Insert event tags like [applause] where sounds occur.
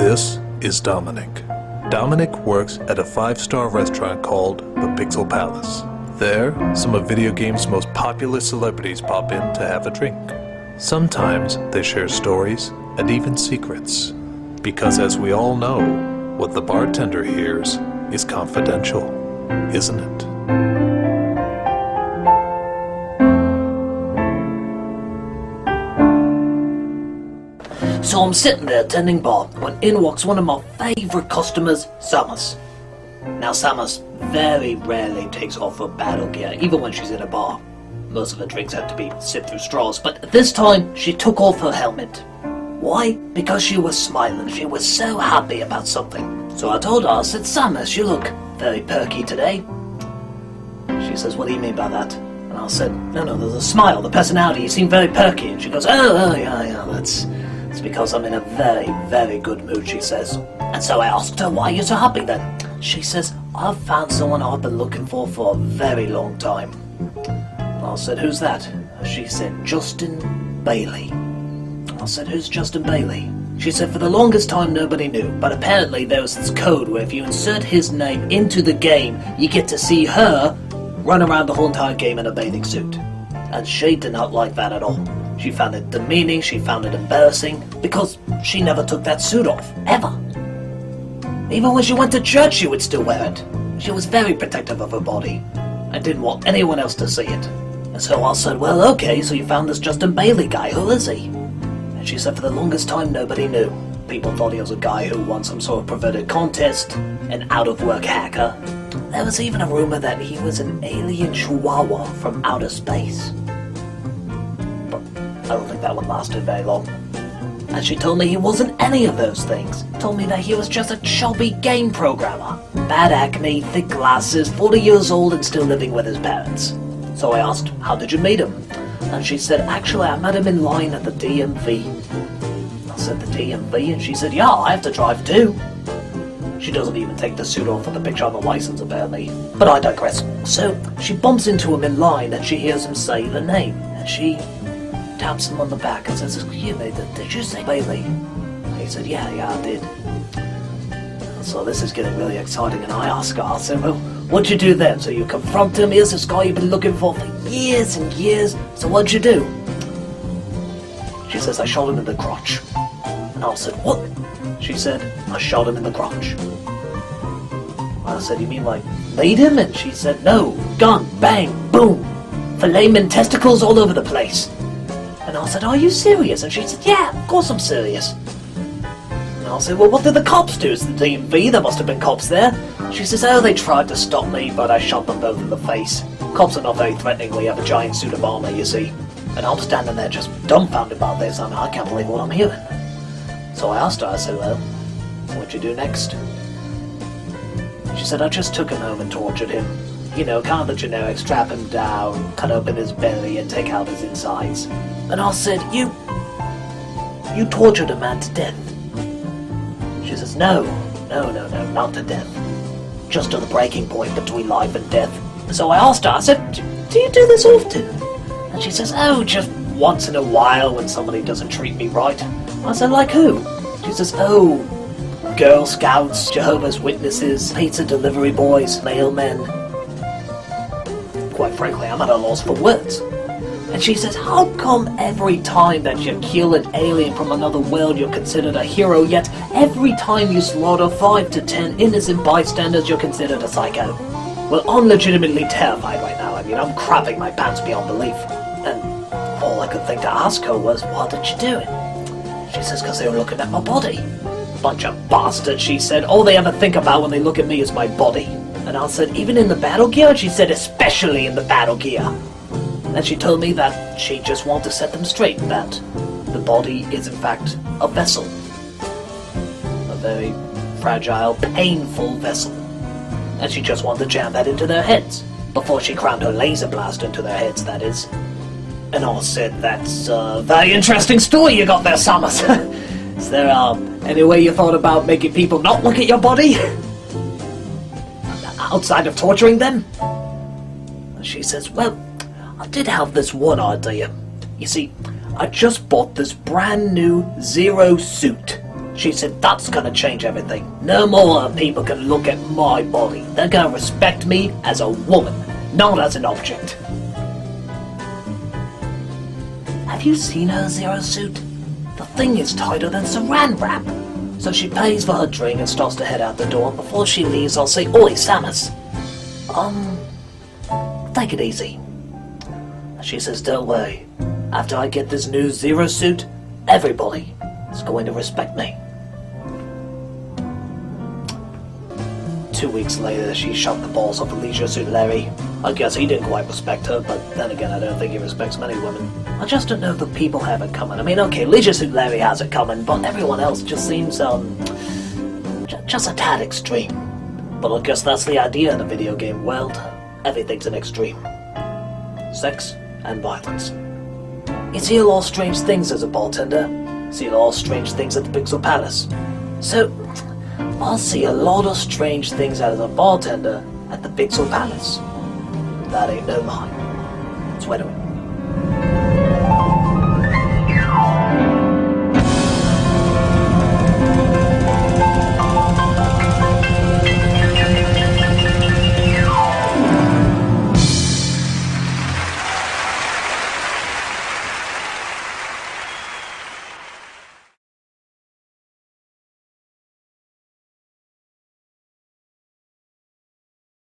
This is Dominic. Dominic works at a five star restaurant called the Pixel Palace. There, some of video games' most popular celebrities pop in to have a drink. Sometimes they share stories and even secrets. Because, as we all know, what the bartender hears is confidential, isn't it? So I'm sitting there tending bar when in walks one of my favourite customers, Samus. Now Samus very rarely takes off her battle gear, even when she's in a bar. Most of her drinks have to be sipped through straws, but this time she took off her helmet. Why? Because she was smiling. She was so happy about something. So I told her, I said, Samus, you look very perky today. She says, What do you mean by that? And I said, No, no, there's a smile, the personality. You seem very perky. And she goes, Oh, oh, yeah, yeah, that's. It's because I'm in a very, very good mood, she says. And so I asked her, Why are you so happy then? She says, I've found someone I've been looking for for a very long time. I said, Who's that? She said, Justin Bailey. I said, Who's Justin Bailey? She said, For the longest time, nobody knew, but apparently there was this code where if you insert his name into the game, you get to see her run around the whole entire game in a bathing suit. And she did not like that at all. She found it demeaning, she found it embarrassing, because she never took that suit off, ever. Even when she went to church, she would still wear it. She was very protective of her body. I didn't want anyone else to see it. And so I said, Well, okay, so you found this Justin Bailey guy, who is he? And she said, For the longest time, nobody knew. People thought he was a guy who won some sort of perverted contest, an out of work hacker. There was even a rumor that he was an alien chihuahua from outer space. I don't think that one lasted very long. And she told me he wasn't any of those things. Told me that he was just a chubby game programmer. Bad acne, thick glasses, 40 years old and still living with his parents. So I asked, how did you meet him? And she said, actually I met him in line at the DMV. I said, the DMV? And she said, yeah, I have to drive too. She doesn't even take the suit off for the picture on the license, apparently. But I digress. So, she bumps into him in line and she hears him say the name. And she taps him on the back and says, Excuse me, did, did you say Bailey? And he said, Yeah, yeah, I did. So this is getting really exciting, and I ask her, I said, Well, what'd you do then? So you confront him, here's this guy you've been looking for for years and years. So what'd you do? She says, I shot him in the crotch. And I said, What? She said, I shot him in the crotch. I said, You mean like laid him? And she said, No, gun, bang, boom. Filet testicles all over the place. And I said, Are you serious? And she said, Yeah, of course I'm serious. And I said, Well, what did the cops do? It's the DMV, there must have been cops there. She says, Oh, they tried to stop me, but I shot them both in the face. Cops are not very threatening when you have a giant suit of armor, you see. And I'm standing there just dumbfounded about this. I mean, I can't believe what I'm hearing. So I asked her, I said, Well, what'd you do next? She said, I just took him home and tortured him. You know, kind of the generic strap him down, cut open his belly, and take out his insides. And I said, You. You tortured a man to death. She says, No, no, no, no, not to death. Just to the breaking point between life and death. So I asked her, I said, Do you do this often? And she says, Oh, just once in a while when somebody doesn't treat me right. I said, Like who? She says, Oh, Girl Scouts, Jehovah's Witnesses, pizza delivery boys, mailmen. Quite frankly, I'm at a loss for words. And she says, How come every time that you kill an alien from another world you're considered a hero, yet every time you slaughter five to ten innocent bystanders you're considered a psycho? Well, I'm legitimately terrified right now. I mean, I'm crapping my pants beyond belief. And all I could think to ask her was, Why did you do it? She says, Because they were looking at my body. Bunch of bastards, she said. All they ever think about when they look at me is my body. And I said, Even in the battle gear? She said, Especially in the battle gear. And she told me that she just wanted to set them straight, that the body is in fact a vessel. A very fragile, painful vessel. And she just wanted to jam that into their heads. Before she crammed her laser blast into their heads, that is. And I said, that's a very interesting story you got there, Samus. [laughs] is there um, any way you thought about making people not look at your body? [laughs] Outside of torturing them? She says, well, I did have this one idea. You see, I just bought this brand new Zero suit. She said that's gonna change everything. No more people can look at my body. They're gonna respect me as a woman, not as an object. Have you seen her zero suit? The thing is tighter than saran wrap. So she pays for her drink and starts to head out the door. Before she leaves, I'll say, Oi, Samus. Um, take it easy. She says, don't worry. After I get this new zero suit, everybody is going to respect me. Two weeks later, she shot the balls off of Leisure Suit Larry. I guess he didn't quite respect her, but then again, I don't think he respects many women. I just don't know if the people have it coming. I mean, okay, Leisure Suit Larry has it coming, but everyone else just seems, um, just a tad extreme. But I guess that's the idea in the video game world. Everything's an extreme. Sex and violence. You see a lot of strange things as a bartender. See a lot of strange things at the Pixel Palace. So, I'll see a lot of strange things as a bartender at the Pixel Palace. That ain't no lie. It's where